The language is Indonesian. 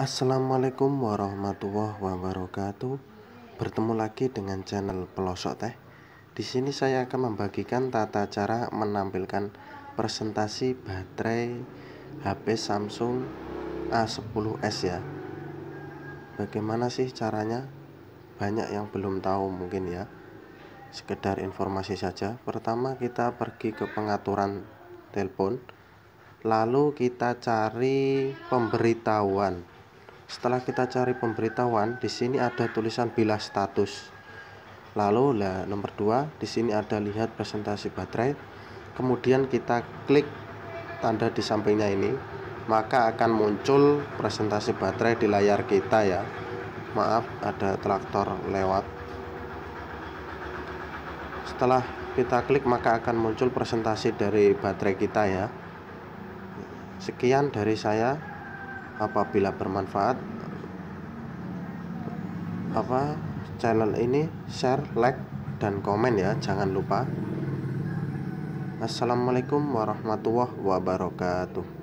Assalamualaikum warahmatullahi wabarakatuh. Bertemu lagi dengan channel Pelosok Teh. Di sini saya akan membagikan tata cara menampilkan presentasi baterai HP Samsung A10s ya. Bagaimana sih caranya? Banyak yang belum tahu mungkin ya. Sekedar informasi saja. Pertama kita pergi ke pengaturan telepon lalu kita cari pemberitahuan setelah kita cari pemberitahuan di sini ada tulisan bila status. Lalu lah nomor 2 di sini ada lihat presentasi baterai. Kemudian kita klik tanda di sampingnya ini maka akan muncul presentasi baterai di layar kita ya. Maaf ada traktor lewat. Setelah kita klik maka akan muncul presentasi dari baterai kita ya. Sekian dari saya. Apabila bermanfaat apa channel ini share, like dan komen ya, jangan lupa. Assalamualaikum warahmatullahi wabarakatuh.